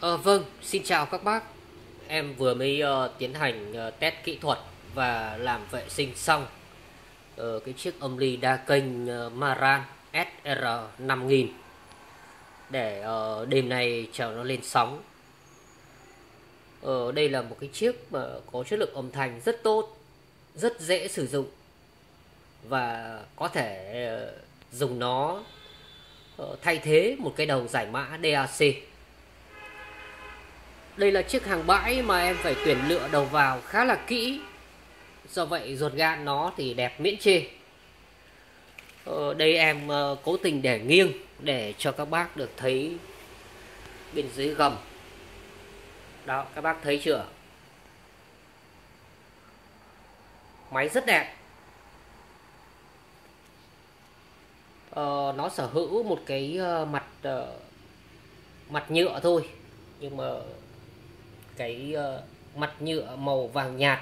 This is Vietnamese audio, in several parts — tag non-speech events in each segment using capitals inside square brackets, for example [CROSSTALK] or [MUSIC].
Ờ, vâng, xin chào các bác. Em vừa mới uh, tiến hành uh, test kỹ thuật và làm vệ sinh xong uh, cái chiếc âm ly đa kênh uh, Maran SR 5000 để uh, đêm nay chờ nó lên sóng. Ở uh, đây là một cái chiếc mà có chất lượng âm thanh rất tốt, rất dễ sử dụng và có thể uh, dùng nó uh, thay thế một cái đầu giải mã DAC đây là chiếc hàng bãi mà em phải tuyển lựa đầu vào khá là kỹ. Do vậy ruột gan nó thì đẹp miễn chê. Ờ, Đây em uh, cố tình để nghiêng để cho các bác được thấy bên dưới gầm. Đó các bác thấy chưa? Máy rất đẹp. Ờ, Nó sở hữu một cái uh, mặt uh, mặt nhựa thôi. Nhưng mà cái uh, mặt nhựa màu vàng nhạt.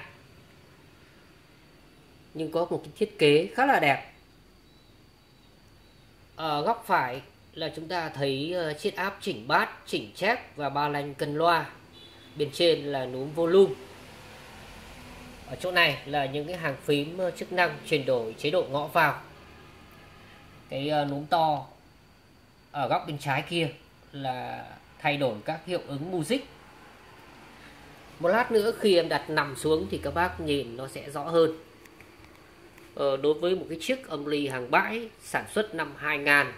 Nhưng có một cái thiết kế khá là đẹp. Ở góc phải là chúng ta thấy uh, áp chỉnh bát chỉnh chép và ba lanh cân loa. Bên trên là núm volume. Ở chỗ này là những cái hàng phím ờ, chức năng chuyển đổi chế độ ngõ vào. Cái uh, núm to ở góc bên trái kia là thay đổi các hiệu ứng music một lát nữa khi em đặt nằm xuống thì các bác nhìn nó sẽ rõ hơn. Ờ, đối với một cái chiếc âm ly hàng bãi sản xuất năm 2000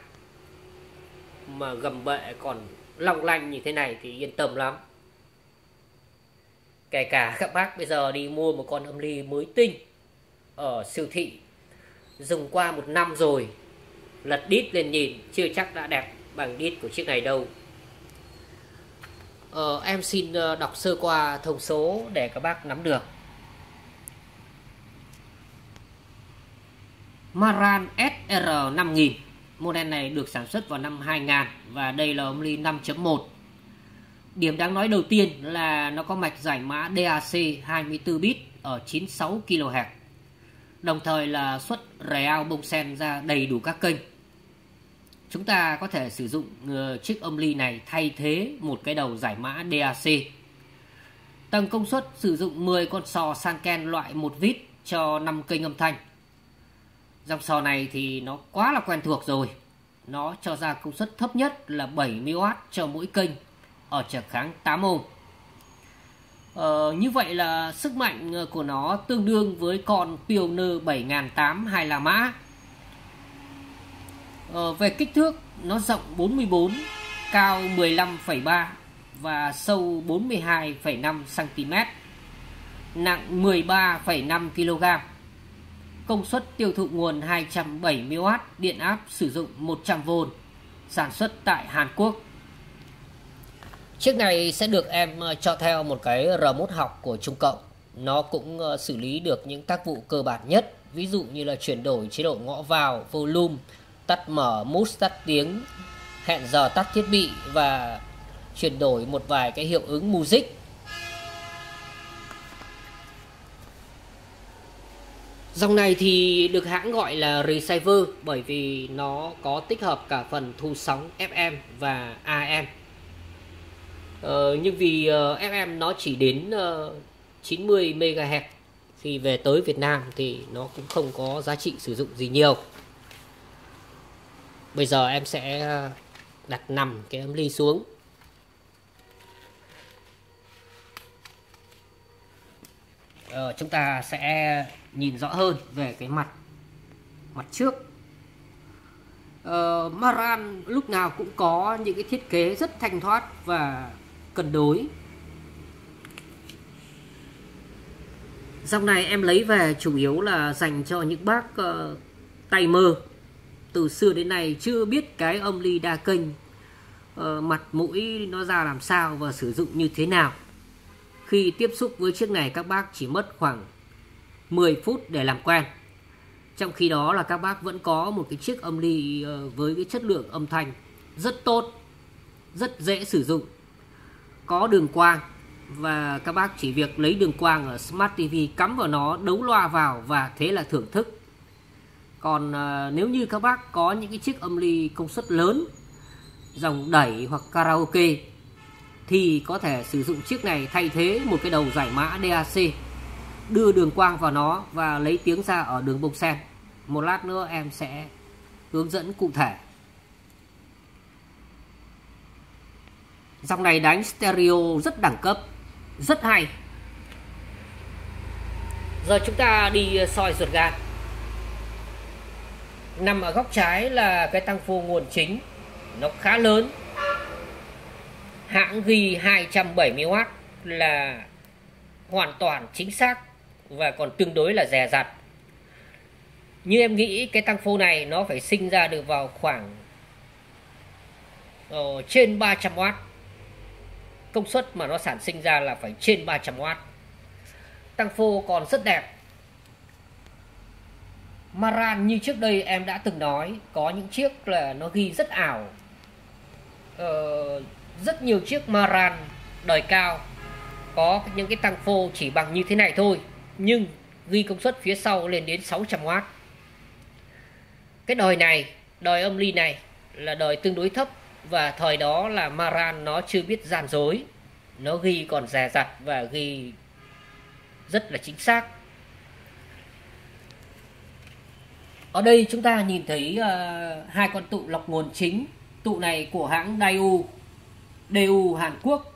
mà gầm bệ còn long lanh như thế này thì yên tâm lắm. Kể cả các bác bây giờ đi mua một con âm ly mới tinh ở siêu thị dùng qua một năm rồi lật đít lên nhìn chưa chắc đã đẹp bằng đít của chiếc này đâu. Ờ, em xin ờ, đọc sơ qua thông số để các bác nắm được. Maran SR 5000 Model này được sản xuất vào năm 2000 và đây là ống ly 5.1. Điểm đáng nói đầu tiên là nó có mạch giải mã DAC 24 bit ở 96 kHz. Đồng thời là xuất real bông sen ra đầy đủ các kênh chúng ta có thể sử dụng uh, chiếc âm ly này thay thế một cái đầu giải mã DAC. Tầng công suất sử dụng 10 con sò Sanken loại 1 vít cho 5 kênh âm thanh. Dòng sò này thì nó quá là quen thuộc rồi. Nó cho ra công suất thấp nhất là 70W cho mỗi kênh ở trở kháng 8 ohm. Ờ, như vậy là sức mạnh ờ, của nó tương đương với con Pioneer 7008 hay là mã Ờ, về kích thước nó rộng 44, cao 15,3 và sâu 42,5 cm. Nặng 13,5 kg. Công suất tiêu thụ nguồn 270W, điện áp sử dụng 100V, sản xuất tại Hàn Quốc. Chiếc này sẽ được em ờ, cho theo một cái remote học của Trung Cộng. Nó cũng ờ, xử lý được những tác vụ cơ bản nhất, ví dụ như là chuyển đổi chế độ ngõ vào, volume, tắt mở mút tắt tiếng hẹn giờ tắt thiết bị và chuyển đổi một vài cái hiệu ứng music Dòng này thì được hãng gọi là receiver bởi vì nó có tích hợp cả phần thu sóng FM và AM. Ờ, nhưng vì ờ, uh, FM nó chỉ đến uh, 90 MHz thì về tới Việt Nam thì nó cũng không có giá trị sử dụng gì nhiều. Bây giờ em sẽ à, đặt nằm cái ấm ly xuống. Ờ, Chúng ta sẽ nhìn rõ hơn về cái mặt mặt trước. Ờ, Maran lúc nào cũng có những cái thiết kế rất thanh thoát và cân đối. Dòng này em lấy về chủ yếu là dành cho những bác uh, tay mơ từ xưa đến nay chưa biết cái âm ly đa kênh uh, mặt mũi nó ra làm sao và sử dụng như thế nào. Khi tiếp xúc với chiếc này các bác chỉ mất khoảng 10 phút để làm quen. Trong khi đó là các bác vẫn có một cái chiếc âm ly uh, với cái chất lượng âm thanh rất tốt rất dễ sử dụng. Có đường quang và các bác chỉ việc lấy đường quang ở Smart TV cắm vào nó đấu loa vào và thế là thưởng thức còn à, nếu như các bác có những cái chiếc âm ly công suất lớn dòng đẩy hoặc karaoke thì có thể sử dụng chiếc này thay thế một cái đầu giải mã DAC đưa đường quang vào nó và lấy tiếng ra ở đường bông sen. Một lát nữa em sẽ hướng dẫn cụ thể. Dòng này đánh stereo rất đẳng cấp rất hay. Giờ chúng ta đi soi ruột gan nằm ở góc trái là cái tăng phô nguồn chính. Nó khá lớn. Hãng ghi 270W là hoàn toàn chính xác và còn tương đối là rẻ rặt. Như em nghĩ cái tăng phô này nó phải sinh ra được vào khoảng uh, trên 300W công suất mà nó sản sinh ra là phải trên 300W tăng phô còn rất đẹp. Maran như trước đây em đã từng nói có những chiếc là nó ghi rất ảo. Ờ, rất nhiều chiếc Maran đời cao có những cái tăng phô chỉ bằng như thế này thôi nhưng ghi công suất phía sau lên đến 600W cái đời này đời âm ly này là đời tương đối thấp và thời đó là Maran nó chưa biết gian dối. Nó ghi còn rè rặt và ghi rất là chính xác. Ở đây chúng ta nhìn thấy uh, hai con tụ lọc nguồn chính tụ này của hãng Daewoo DU Hàn Quốc.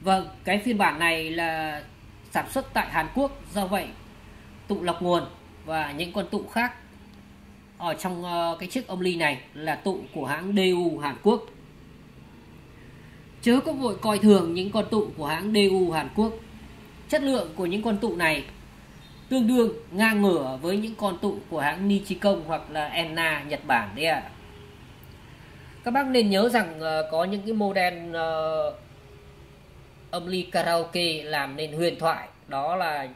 Vâng cái phiên bản này là sản xuất tại Hàn Quốc do vậy tụ lọc nguồn và những con tụ khác ở trong uh, cái chiếc âm ly này là tụ của hãng DU Hàn Quốc. Chớ có vội coi thường những con tụ của hãng DU Hàn Quốc. Chất lượng của những con tụ này tương đương ngang ngửa với những con tụ của hãng Nichicon hoặc là Enna Nhật Bản đấy ạ. À. Các bác nên nhớ rằng uh, có những cái model uh, âm ly karaoke làm nên huyền thoại đó là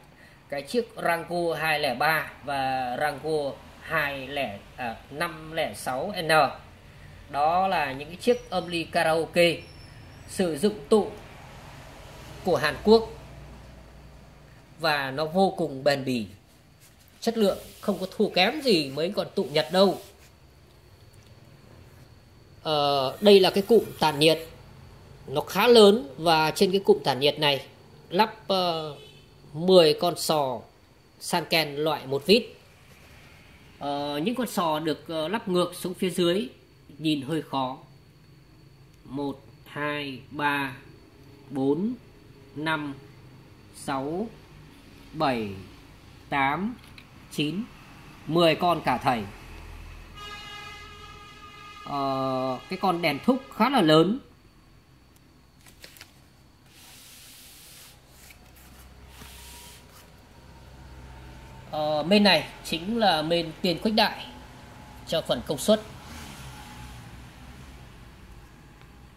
cái chiếc Rango 203 và Rango 20 à, 506N đó là những cái chiếc âm ly karaoke sử dụng tụ của Hàn Quốc và nó vô cùng bền bỉ. Chất lượng không có thua kém gì mấy con tụ Nhật đâu. Ờ, đây là cái cụm tản nhiệt. Nó khá lớn và trên cái cụm tản nhiệt này lắp ờ, uh, 10 con sò san ken loại một vít. Uh, những con sò được uh, lắp ngược xuống phía dưới nhìn hơi khó. 1 2 3 4 5 6 7 8 9 10 con cả thầy. Ờ, cái con đèn thúc khá là lớn. Ờ, bên này chính là bên tiền khuếch đại cho phần công suất.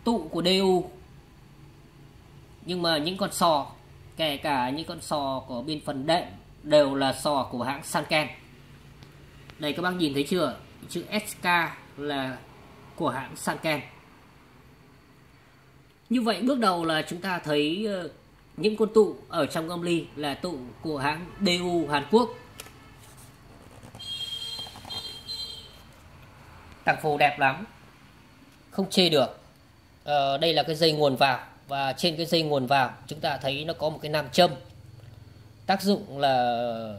Tụ của DU nhưng mà những con sò kể cả những con sò của bên phần đệm đều là sò của hãng Sanken. Đây các bác nhìn thấy chưa? Chữ SK là của hãng Sanken. Như vậy bước đầu là chúng ta thấy ờ, những con tụ ở trong âm ly là tụ của hãng DU Hàn Quốc. Tặng phù đẹp lắm. Không chê được. À, đây là cái dây nguồn vào và trên cái dây nguồn vào chúng ta thấy nó có một cái nam châm. Tác dụng là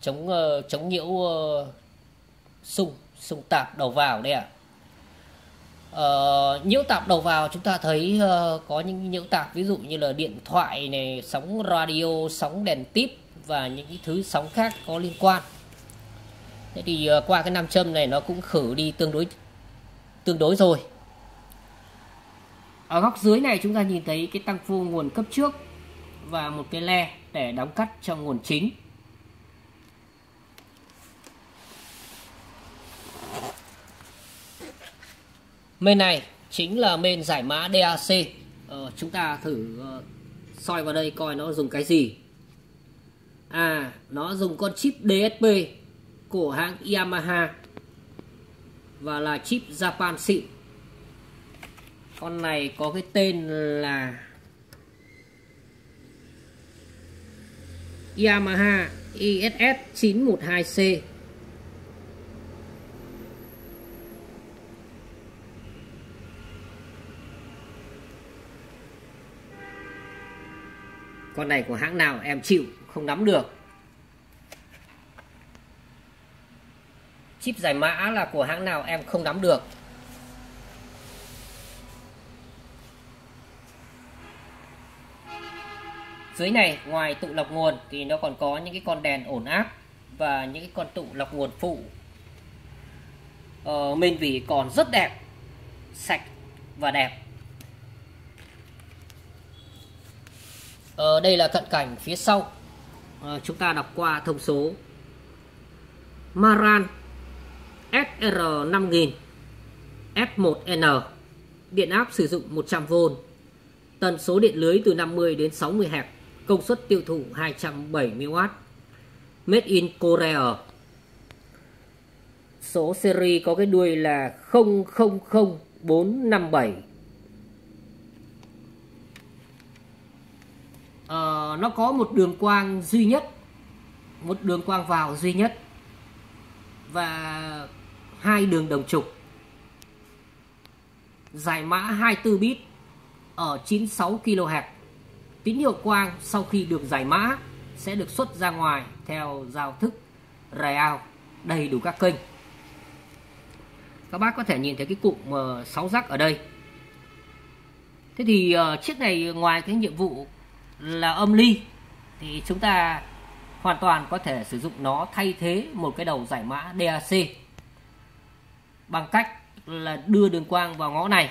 chống uh, chống nhiễu ờ, uh, xung xung tạp đầu vào đây ạ. À. uh, nhiễu tạp đầu vào chúng ta thấy uh, có những nhiễu tạp ví dụ như là điện thoại này sóng radio sóng đèn tiếp và những cái thứ sóng khác có liên quan. Thế thì uh, qua cái nam châm này nó cũng khử đi tương đối tương đối rồi ở góc dưới này chúng ta nhìn thấy cái tăng phô nguồn cấp trước và một cái le để đóng cắt cho nguồn chính. Mên này chính là mên giải mã DAC ờ, Chúng ta thử uh, soi vào đây coi nó dùng cái gì. À nó dùng con chip DSP của hãng Yamaha Và là chip Japan xịn con này có cái tên là Yamaha ISS 912C con này của hãng nào em chịu không nắm được. Chip giải mã là của hãng nào em không nắm được. Dưới này ngoài tụ lọc nguồn thì nó còn có những cái con đèn ổn áp và những cái con tụ lọc nguồn phụ. Ờ, mình vì còn rất đẹp sạch và đẹp. Ờ, đây là cận cảnh phía sau. Ờ, chúng ta đọc qua thông số. Maran SR5000 F1N điện áp sử dụng 100V tần số điện lưới từ 50 đến 60 Hz công suất tiêu thụ 270W Made in Korea. Số series có cái đuôi là 000457 ờ, nó có một đường quang duy nhất một đường quang vào duy nhất và hai đường đồng trục. Giải mã 24 bit ở 96 kHz tín hiệu quang sau khi được giải mã sẽ được xuất ra ngoài theo giao thức real. Đầy đủ các kênh. Các bác có thể nhìn thấy cái cụm ờ, 6 rắc ở đây. Thế thì ờ, chiếc này ngoài cái nhiệm vụ là âm ly, thì chúng ta hoàn toàn có thể sử dụng nó thay thế một cái đầu giải mã DAC bằng cách là đưa đường quang vào ngõ này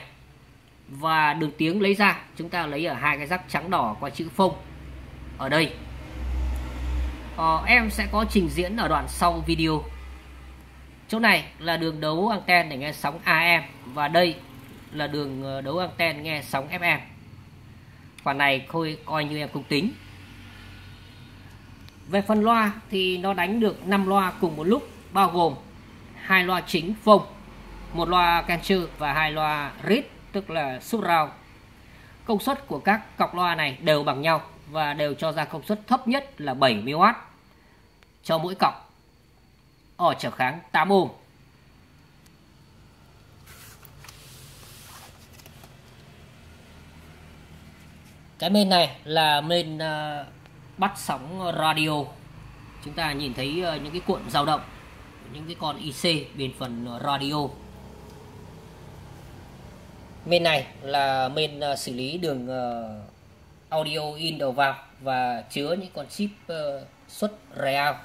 và đường tiếng lấy ra chúng ta lấy ở hai cái rắc trắng đỏ qua chữ phông. Ở đây. Ờ, em sẽ có trình diễn ở đoạn sau video. Chỗ này là đường đấu anten để nghe sóng AM và đây là đường ờ, đấu anten nghe sóng FM khoản này thôi coi như em không tính. Về phần loa thì nó đánh được 5 loa cùng một lúc bao gồm hai loa chính phông một loa cancer và hai loa reed tức là surround công suất của các cọc loa này đều bằng nhau và đều cho ra công suất thấp nhất là 70W cho mỗi cọc. Ở trở kháng 8 ohm. Cái bên này là bên uh, à, bắt sóng radio. Chúng ta nhìn thấy uh, những cái cuộn dao động những cái con IC bên phần à, radio bên này là bên ờ, xử lý đường ờ, audio in đầu vào và chứa những con chip ờ, xuất real.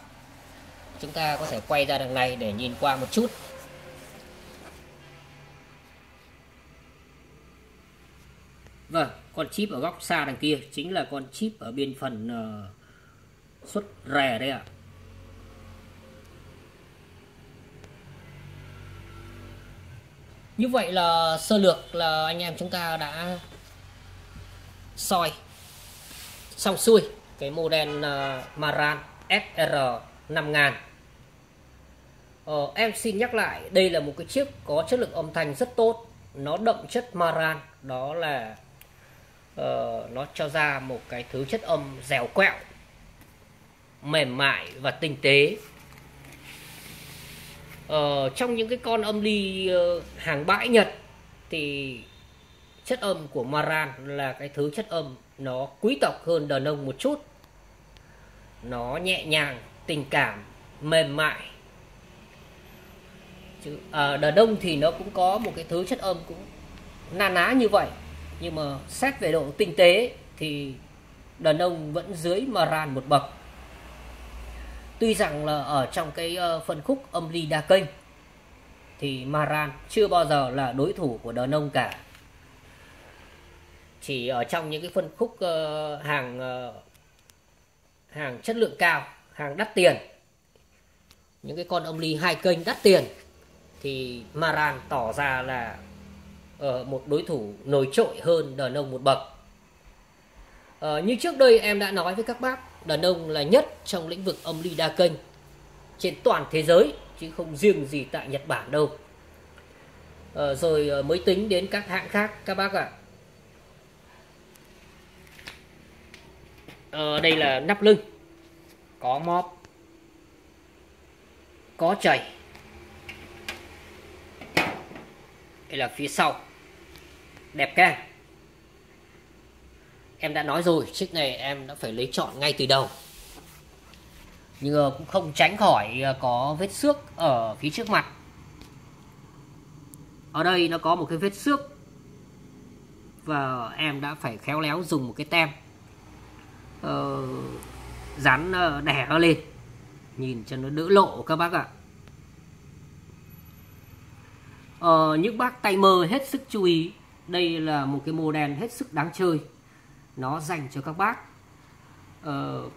Chúng ta có thể quay ra đằng này để nhìn qua một chút. Vâng con chip ở góc xa đằng kia chính là con chip ở bên phần uh, xuất rè đây ạ. Như vậy là sơ lược là anh em chúng ta đã soi xong xuôi cái model uh, à, Maran SR 5000 ờ, em xin nhắc lại đây là một cái chiếc có chất lượng âm thanh rất tốt. Nó đậm chất Maran. Đó là uh, nó cho ra một cái thứ chất âm dẻo quẹo mềm mại và tinh tế ờ, trong những cái con âm ly ờ, hàng bãi Nhật thì chất âm của Maran là cái thứ chất âm nó quý tộc hơn đàn ông một chút. Nó nhẹ nhàng tình cảm mềm mại. Chứ ở đàn ông thì nó cũng có một cái thứ chất âm cũng na ná như vậy. Nhưng mà xét về độ tinh tế thì đàn ông vẫn dưới Maran một bậc tuy rằng là ở trong cái ờ, phân khúc âm ly đa kênh thì Maran chưa bao giờ là đối thủ của Đờ Nông cả. Chỉ ở trong những cái phân khúc ờ, hàng ờ, hàng chất lượng cao hàng đắt tiền những cái con âm ly hai kênh đắt tiền thì Maran tỏ ra là uh, một đối thủ nổi trội hơn Đờ Nông một bậc. Uh, như trước đây em đã nói với các bác đàn ông là nhất trong lĩnh vực âm ly đa kênh trên toàn thế giới chứ không riêng gì tại Nhật Bản đâu. À, rồi ờ, mới tính đến các hãng khác các bác ạ. À. à, đây là nắp lưng có móp có chảy đây là phía sau đẹp ca em đã nói rồi chiếc này em đã phải lấy chọn ngay từ đầu. Nhưng ờ, cũng không tránh khỏi ờ, có vết xước ở phía trước mặt. Ở đây nó có một cái vết xước và em đã phải khéo léo dùng một cái tem ờ, dán ờ, đẻ đè nó lên. Nhìn cho nó đỡ lộ các bác ạ. Ờ, những bác tay mơ hết sức chú ý. Đây là một cái mô đen hết sức đáng chơi nó dành cho các bác. Ờ,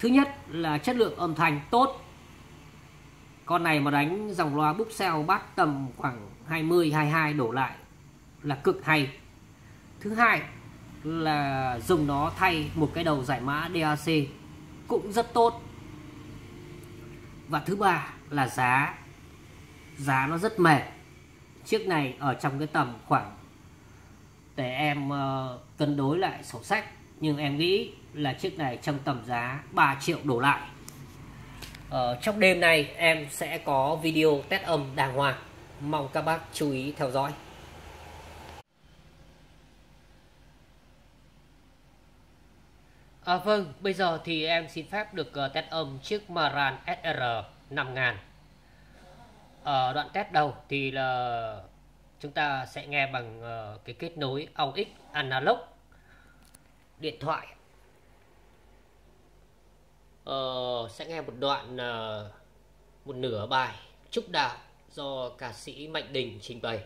thứ nhất là chất lượng âm thanh tốt. Con này mà đánh dòng loa búp xeo bát tầm khoảng 20 22 đổ lại là cực hay. Thứ hai là dùng nó thay một cái đầu giải mã DAC cũng rất tốt. Và thứ ba là giá. Giá nó rất mềm chiếc này ở trong cái tầm khoảng để em uh, cân đối lại sổ sách. Nhưng em nghĩ là chiếc này trong tầm giá 3 triệu đổ lại. Ở trong đêm nay em sẽ có video test âm đàng hoàng. Mong các bác chú ý theo dõi. À, vâng, bây giờ thì em xin phép được uh, test âm chiếc Maran SR 5000 Ở đoạn test đầu thì là chúng ta sẽ nghe bằng uh, cái kết nối AUX analog điện thoại. Uh, sẽ nghe một đoạn uh, một nửa bài chúc đạo do ca sĩ Mạnh Đình trình bày.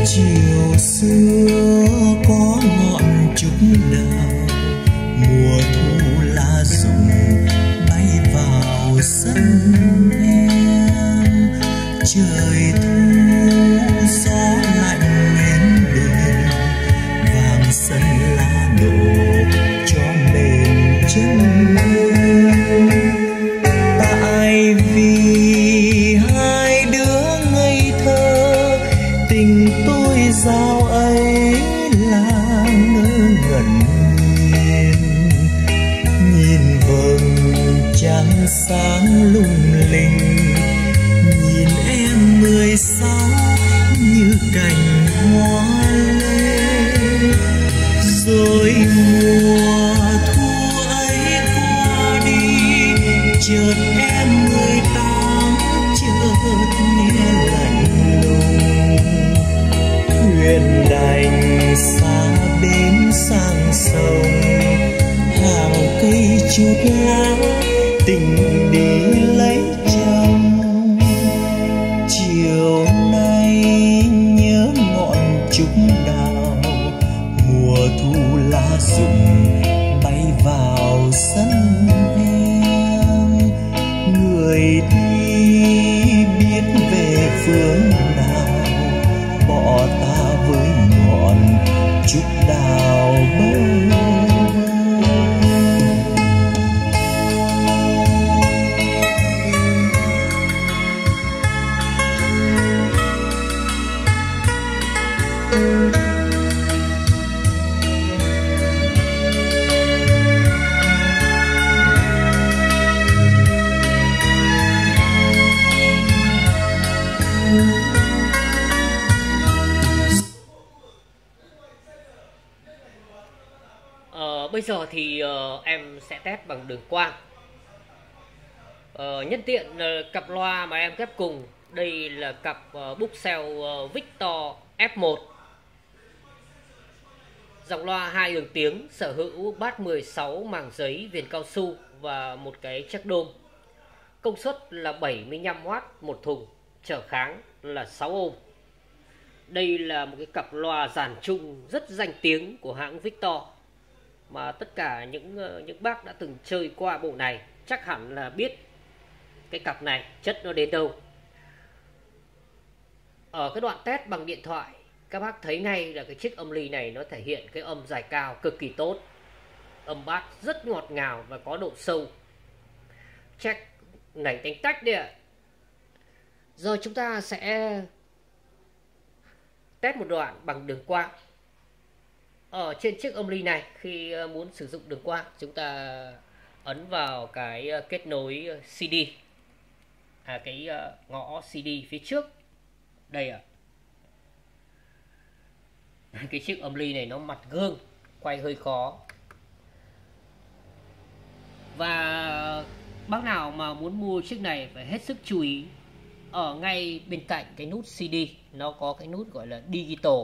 you. Bây nhân tiện cặp loa mà em ghép cùng. Đây là cặp ờ, uh, Buxel ờ, Victor F1 dòng loa hai đường tiếng sở hữu bát 16 màng giấy viền cao su và một cái chắc đôm. Công suất là 75W một thùng trở kháng là 6 ohm. Đây là một cái cặp loa dàn chung rất danh tiếng của hãng Victor mà tất cả những ờ, những bác đã từng chơi qua bộ này chắc hẳn là biết cái cặp này chất nó đến đâu? Ở cái đoạn test bằng điện thoại, các bác thấy ngay là cái chiếc âm ly này nó thể hiện cái âm dài cao cực kỳ tốt. Âm bát rất ngọt ngào và có độ sâu. Check nảy tánh tách đi ạ. Rồi chúng ta sẽ test một đoạn bằng đường quang. Ở trên chiếc âm ly này, khi ờ, muốn sử dụng đường quang, chúng ta ấn vào cái ờ, kết nối ờ, CD à cái ờ, ngõ CD phía trước. Đây ạ à. [LAUGHS] cái chiếc âm ly này nó mặt gương, quay hơi khó. Và bác nào mà muốn mua chiếc này phải hết sức chú ý. Ở ngay bên cạnh cái nút CD nó có cái nút gọi là digital.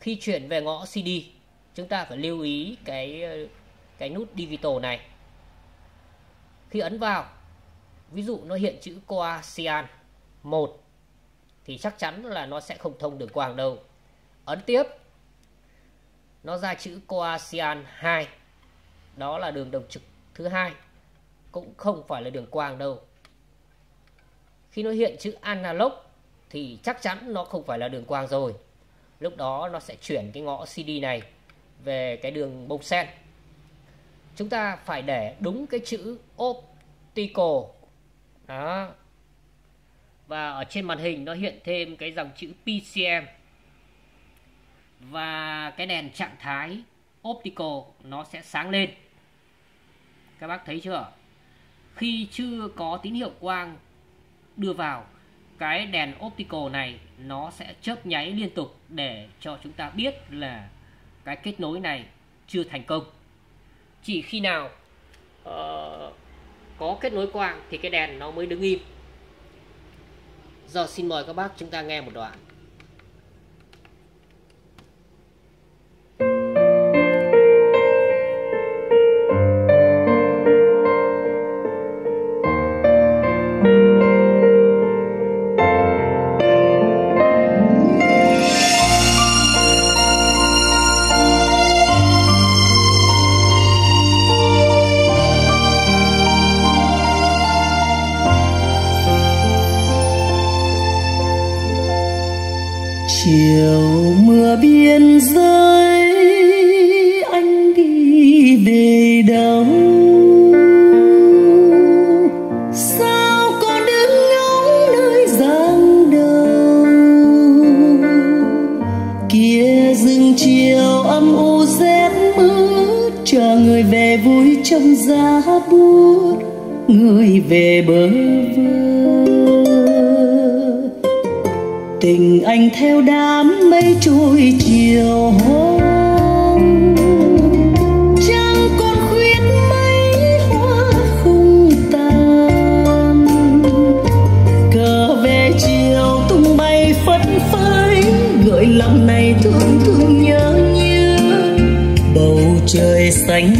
Khi chuyển về ngõ CD chúng ta phải lưu ý cái ờ, cái nút digital này. Khi ấn vào ví dụ nó hiện chữ coaxial 1 thì chắc chắn là nó sẽ không thông đường quang đâu. Ấn tiếp, nó ra chữ coaxial 2 đó là đường đồng trực thứ hai, cũng không phải là đường quang đâu. Khi nó hiện chữ analog, thì chắc chắn nó không phải là đường quang rồi. Lúc đó nó sẽ chuyển cái ngõ CD này về cái đường bông sen. Chúng ta phải để đúng cái chữ optical đó. Và ở trên màn hình nó hiện thêm cái dòng chữ PCM và cái đèn trạng thái optical nó sẽ sáng lên. Các bác thấy chưa? Khi chưa có tín hiệu quang đưa vào cái đèn optical này nó sẽ chớp nháy liên tục để cho chúng ta biết là cái kết nối này chưa thành công. Chỉ khi nào uh, có kết nối quang thì cái đèn nó mới đứng im. Giờ xin mời các bác chúng ta nghe một đoạn. Người bờ vơ. Tình anh theo đám mây trôi chiều hôm trăng con khuyết mấy hoa không tàn cờ về chiều tung bay phất phới, gợi lòng này thương thương nhớ nhớ bầu trời xanh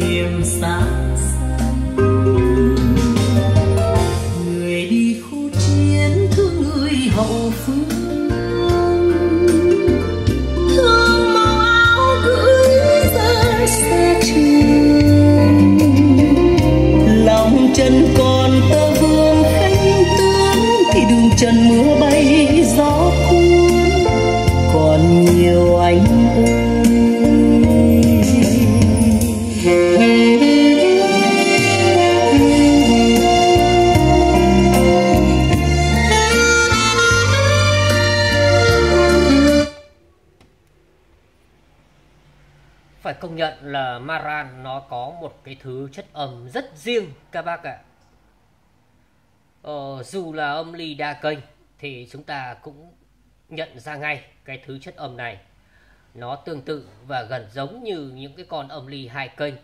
phải có một cái thứ chất âm rất riêng các bác ạ. Ờ, dù là âm ly đa kênh thì chúng ta cũng nhận ra ngay cái thứ chất âm này. Nó tương tự và gần giống như những cái con âm ly hai kênh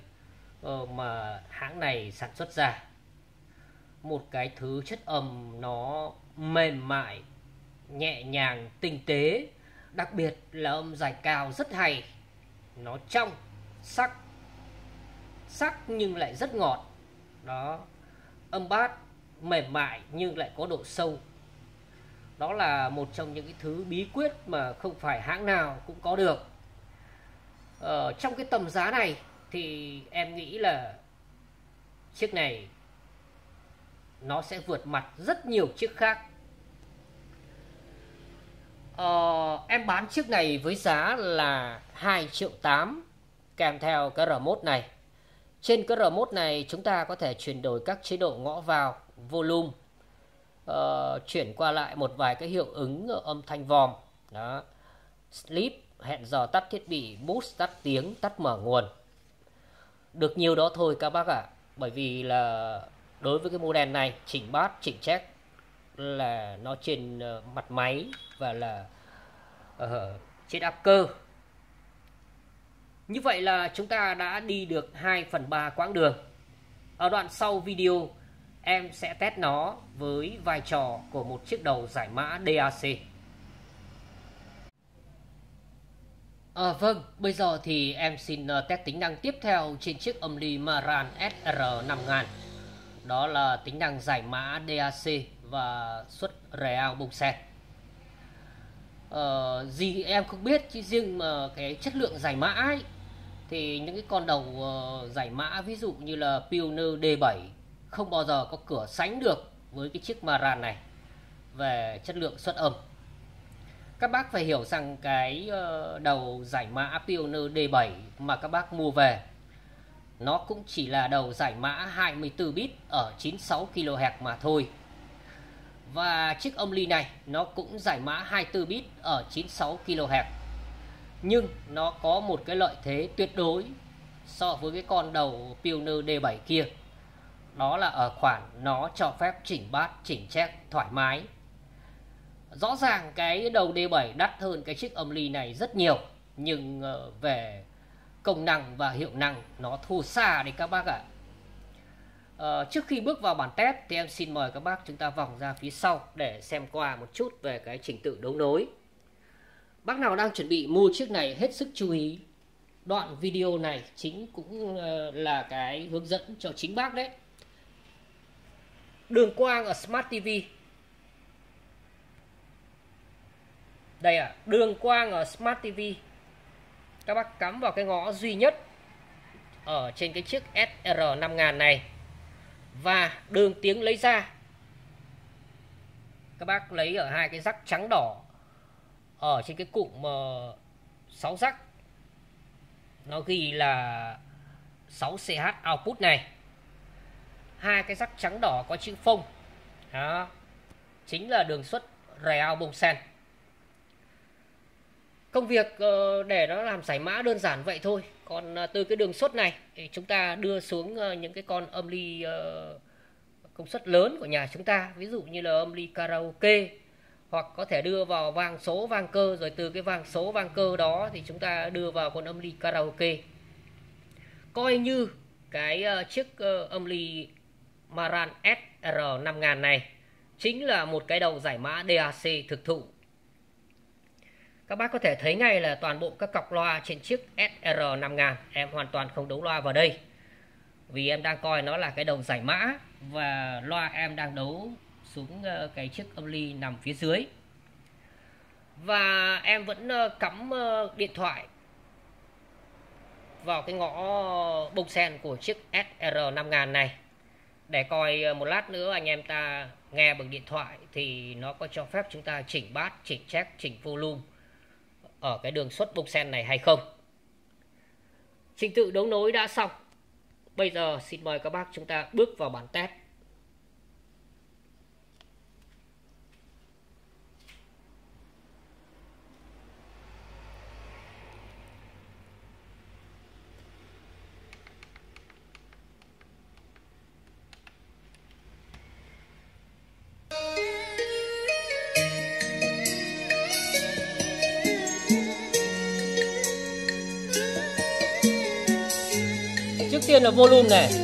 ờ, mà hãng này sản xuất ra một cái thứ chất âm nó mềm mại nhẹ nhàng tinh tế đặc biệt là âm dài cao rất hay nó trong sắc sắc nhưng lại rất ngọt. Đó. Âm bát mềm mại nhưng lại có độ sâu. Đó là một trong những cái thứ bí quyết mà không phải hãng nào cũng có được. Ờ, trong cái tầm giá này thì em nghĩ là chiếc này nó sẽ vượt mặt rất nhiều chiếc khác. Ờ, em bán chiếc này với giá là 2 triệu 8 kèm theo cái remote này trên cái remote này chúng ta có thể chuyển đổi các chế độ ngõ vào volume. Uh, chuyển qua lại một vài cái hiệu ứng âm thanh vòm. Đó. Sleep hẹn giờ tắt thiết bị boost tắt tiếng tắt mở nguồn. Được nhiều đó thôi các bác ạ à. bởi vì là đối với cái model này chỉnh bát chỉnh check là nó trên uh, mặt máy và là uh, trên áp cơ như vậy là chúng ta đã đi được 2 phần 3 quãng đường. Ở đoạn sau video em sẽ test nó với vai trò của một chiếc đầu giải mã DAC À, ờ, vâng, bây giờ thì em xin ờ, test tính năng tiếp theo trên chiếc âm ly Maran SR5000 Đó là tính năng giải mã DAC và xuất real bông sen. Uh, Gì em không biết chứ riêng mà cái chất lượng giải mã ấy thì những cái con đầu ờ, giải mã ví dụ như là Pioneer D7 Không bao giờ có cửa sánh được với cái chiếc Maran này Về chất lượng xuất âm các bác phải hiểu rằng cái ờ, đầu giải mã Pioneer D7 mà các bác mua về, nó cũng chỉ là đầu giải mã 24 bit ở 96 kHz mà thôi. Và chiếc âm ly này nó cũng giải mã 24 bit ở 96 kHz. Nhưng nó có một cái lợi thế tuyệt đối so với cái con đầu Pioneer D7 kia. Đó là ở khoản nó cho phép chỉnh bát, chỉnh check thoải mái. Rõ ràng cái đầu D7 đắt hơn cái chiếc âm ly này rất nhiều nhưng ờ, về công năng và hiệu năng nó thua xa đấy các bác ạ. À, trước khi bước vào bản test thì em xin mời các bác chúng ta vòng ra phía sau để xem qua một chút về cái trình tự đấu nối bác nào đang chuẩn bị mua chiếc này hết sức chú ý. Đoạn video này chính cũng ờ, là cái hướng dẫn cho chính bác đấy. Đường quang ở Smart TV đây à đường quang ở Smart TV các bác cắm vào cái ngõ duy nhất ở trên cái chiếc SR 5000 này. Và đường tiếng lấy ra. Các bác lấy ở hai cái rắc trắng đỏ ở trên cái cụm uh, 6 rắc nó ghi là 6 CH output này. Hai cái rắc trắng đỏ có chữ phông. Đó. Chính là đường xuất real bông sen. Công việc uh, để nó làm giải mã đơn giản vậy thôi. Còn uh, từ cái đường xuất này thì chúng ta đưa xuống uh, những cái con âm ly công suất lớn của nhà chúng ta. Ví dụ như là âm ly karaoke hoặc có thể đưa vào vang số, vang cơ. Rồi từ cái vang số, vang cơ đó thì chúng ta đưa vào con âm ly karaoke. Coi như cái ờ, chiếc ờ, âm ly Maran SR 5000 này chính là một cái đầu giải mã DAC thực thụ. Các bác có thể thấy ngay là toàn bộ các cọc loa trên chiếc SR5000 em hoàn toàn không đấu loa vào đây. Vì em đang coi nó là cái đầu giải mã và loa em đang đấu xuống ờ, cái chiếc âm ly nằm phía dưới và em vẫn ờ, cắm ờ, điện thoại vào cái ngõ bông sen của chiếc SR5000 này để coi một lát nữa anh em ta nghe bằng điện thoại thì nó có cho phép chúng ta chỉnh bass, chỉnh check, chỉnh volume ở cái đường xuất bông sen này hay không. Trình tự đấu nối đã xong. Bây giờ xin mời các bác chúng ta bước vào bản test. Tiên là volume này.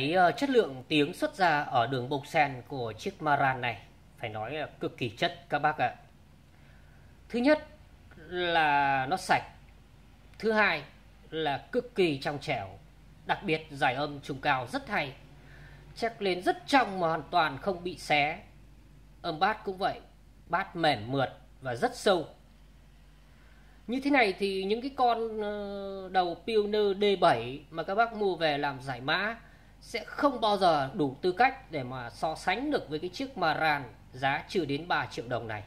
Cái ờ, chất lượng tiếng xuất ra ở đường bông sen của chiếc Maran này phải nói là cực kỳ chất các bác ạ. Thứ nhất là nó sạch. Thứ hai là cực kỳ trong trẻo. Đặc biệt giải âm trùng cao rất hay. Chắc lên rất trong mà hoàn toàn không bị xé. Âm bát cũng vậy, bát mềm mượt và rất sâu. Như thế này thì những cái con ờ, đầu Pioneer D7 mà các bác mua về làm giải mã sẽ không bao giờ đủ tư cách để mà so sánh được với cái chiếc Maran giá chưa đến 3 triệu đồng này.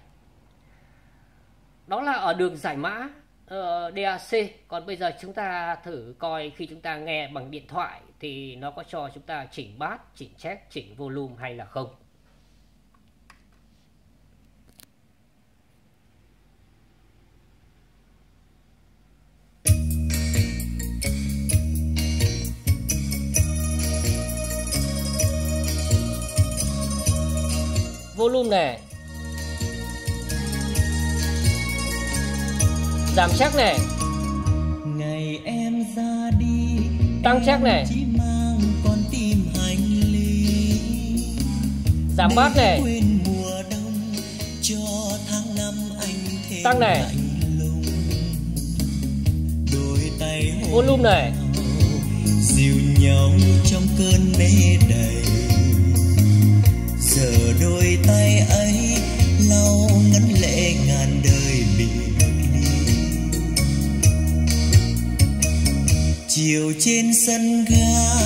Đó là ở đường giải mã ờ, uh, DAC. Còn bây giờ chúng ta thử coi khi chúng ta nghe bằng điện thoại thì nó có cho chúng ta chỉnh bass, chỉnh check, chỉnh volume hay là không. Volume này giảm chắc này ngày em ra đi Tăng chắc này. em chỉ mang con tim hành lý. Giảm bass này quên mùa đông cho tháng năm anh thêm Tăng này. volume này dìu nhau trong cơn mê đầy giờ đôi tay ấy lau ngấn lệ ngàn đời bị chiều trên sân ga,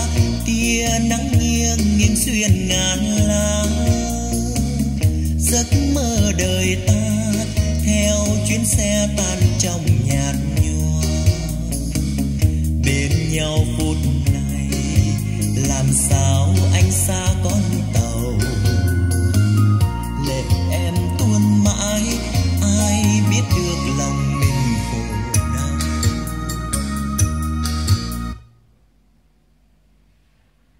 tia nắng nghiêng nghiêng xuyên ngàn lá. Giấc mơ đời ta theo chuyến xe tan trong nhạt nhòa. Bên nhau phút này, làm sao anh xa con tàu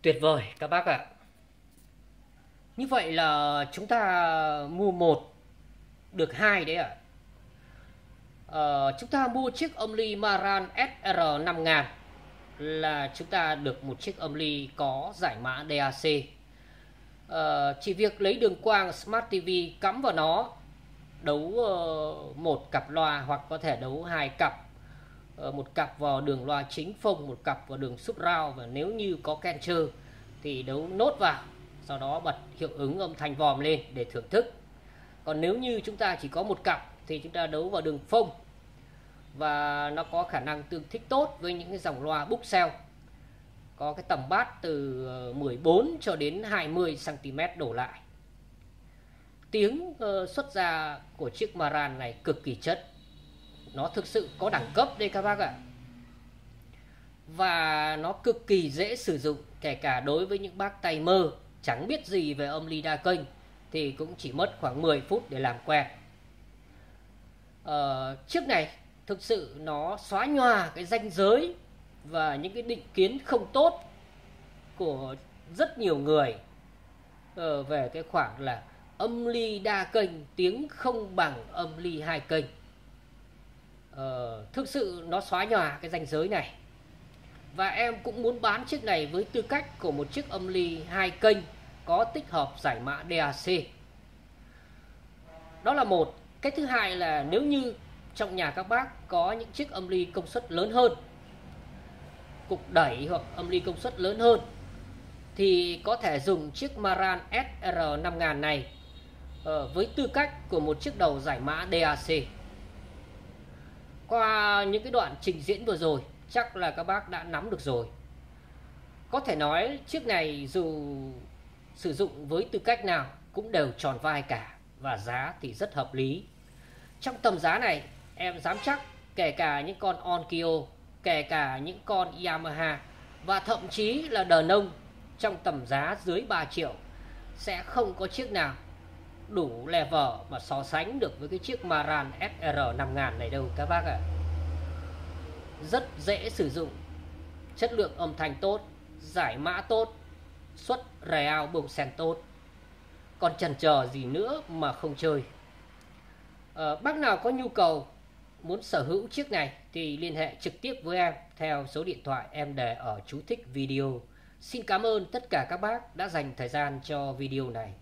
tuyệt vời các bác ạ. Như vậy là chúng ta mua một được hai đấy ạ. À, chúng ta mua chiếc âm ly Maran SR 5000 là chúng ta được một chiếc âm ly có giải mã DAC à, ờ, chỉ việc lấy đường quang Smart TV cắm vào nó đấu uh, một cặp loa hoặc có thể đấu hai cặp. Ờ, một cặp vào đường loa chính phông, một cặp vào đường xúc rao và nếu như có cancher thì đấu nốt vào, sau đó bật hiệu ứng âm thanh vòm lên để thưởng thức. Còn nếu như chúng ta chỉ có một cặp thì chúng ta đấu vào đường phông, và nó có khả năng tương thích tốt với những cái dòng loa bookshelf có cái tầm bát từ ờ, 14 cho đến 20 cm đổ lại. Tiếng ờ, xuất ra của chiếc Maran này cực kỳ chất nó thực sự có đẳng cấp đây các bác ạ. Và nó cực kỳ dễ sử dụng kể cả đối với những bác tay mơ chẳng biết gì về âm ly đa kênh thì cũng chỉ mất khoảng 10 phút để làm quen. Ờ, chiếc này thực sự nó xóa nhòa cái ranh giới và những cái định kiến không tốt của rất nhiều người ờ, về cái khoảng là âm ly đa kênh tiếng không bằng âm ly hai kênh. Ờ, thực sự nó xóa nhòa cái ranh giới này. Và em cũng muốn bán chiếc này với tư cách của một chiếc âm ly hai kênh có tích hợp giải mã DAC đó là một. Cái thứ hai là nếu như trong nhà các bác có những chiếc âm ly công suất lớn hơn cục đẩy hoặc âm ly công suất lớn hơn thì có thể dùng chiếc Maran SR 5000 này uh, với tư cách của một chiếc đầu giải mã DAC. Qua những cái đoạn trình diễn vừa rồi, chắc là các bác đã nắm được rồi. Có thể nói chiếc này dù sử dụng với tư cách nào cũng đều tròn vai cả và giá thì rất hợp lý. Trong tầm giá này, em dám chắc kể cả những con Onkyo, kể cả những con Yamaha và thậm chí là đờ nông trong tầm giá dưới 3 triệu sẽ không có chiếc nào đủ level mà so sánh được với cái chiếc Maran SR 5000 này đâu các bác ạ. À. Rất dễ sử dụng, chất lượng âm thanh tốt, giải mã tốt, xuất real bông sen tốt. Còn chần chờ gì nữa mà không chơi. À, bác nào có nhu cầu muốn sở hữu chiếc này thì liên hệ trực tiếp với em theo số điện thoại em để ở chú thích video. Xin cảm ơn tất cả các bác đã dành thời gian cho video này.